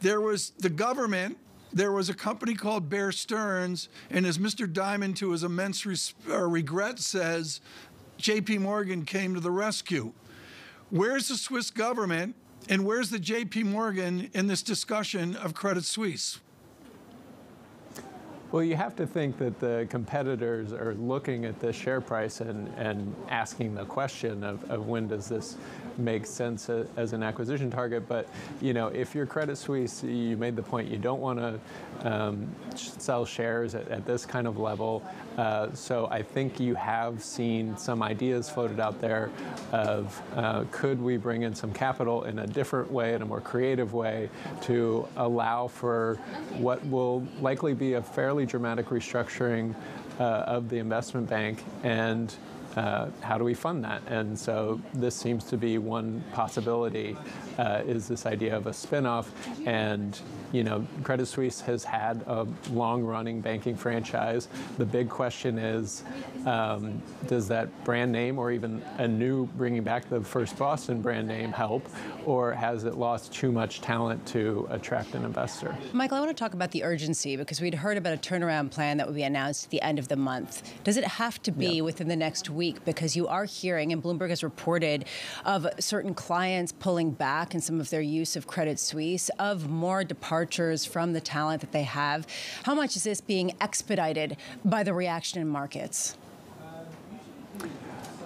there was the government there was a company called Bear Stearns, and as Mr. Dimon, to his immense res- uh, regret, says, J.P. Morgan came to the rescue. Where's the Swiss government, and where's the J.P. Morgan in this discussion of Credit Suisse? Well, you have to think that the competitors are looking at the share price and, and asking the question of, of when does this make sense a, as an acquisition target. But you know, if you're Credit Suisse, you made the point you don't want to um, sell shares at, at, this kind of level. Uh, so I think you have seen some ideas floated out there of uh, could we bring in some capital in a different way, in a more creative way, to allow for what will likely be a fairly dramatic restructuring uh, of the investment bank and uh, how do we fund that? And so this seems to be one possibility uh, is this idea of a spinoff. And you know, Credit Suisse has had a long-running banking franchise. The big question is, um, does that brand name or even a new bringing back the first Boston brand name help, or has it lost too much talent to attract an investor? Michael, I want to talk about the urgency because we'd heard about a turnaround plan that would be announced at the end of the month. Does it have to be within the next week? Week because you are hearing, and Bloomberg has reported, of certain clients pulling back in some of their use of Credit Suisse, of more departures from the talent that they have. How much is this being expedited by the reaction in markets?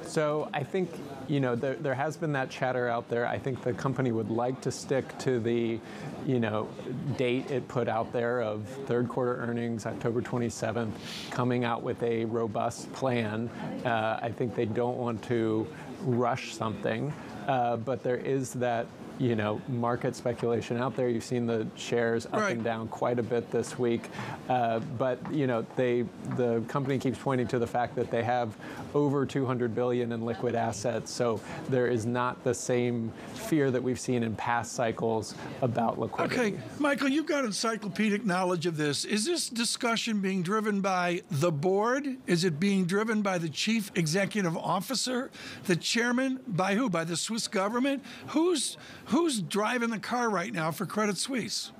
So I think you know there, there has been that chatter out there. I think the company would like to stick to the you know date it put out there of third quarter earnings, October 27th, coming out with a robust plan. Uh, I think they don't want to rush something, uh, but there is that you know, market speculation out there. You've seen the shares up right. and down quite a bit this week, uh, but you know, they the company keeps pointing to the fact that they have over 200 billion in liquid assets. So there is not the same fear that we've seen in past cycles about liquidity. Okay, Michael, you've got encyclopedic knowledge of this. Is this discussion being driven by the board? Is it being driven by the chief executive officer, the chairman? By who? By the Swiss government? Who's Who's driving the car right now for Credit Suisse?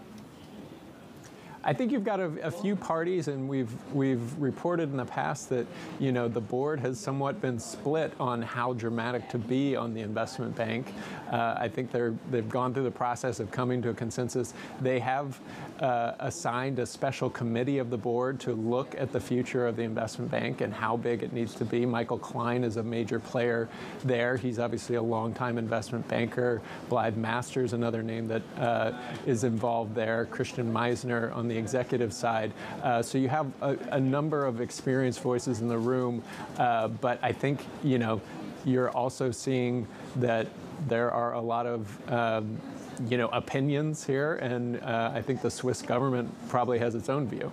I think you've got a, a, few parties, and we've we've reported in the past that you know the board has somewhat been split on how dramatic to be on the investment bank. Uh, I think they're they've gone through the process of coming to a consensus. They have uh, assigned a special committee of the board to look at the future of the investment bank and how big it needs to be. Michael Klein is a major player there. He's obviously a longtime investment banker. Blythe Masters, another name that uh, is involved there. Christian Meissner on the executive side. Uh, so you have a, a, number of experienced voices in the room, uh, but I think you know you're also seeing that there are a lot of um, you know opinions here, and uh, I think the Swiss government probably has its own view.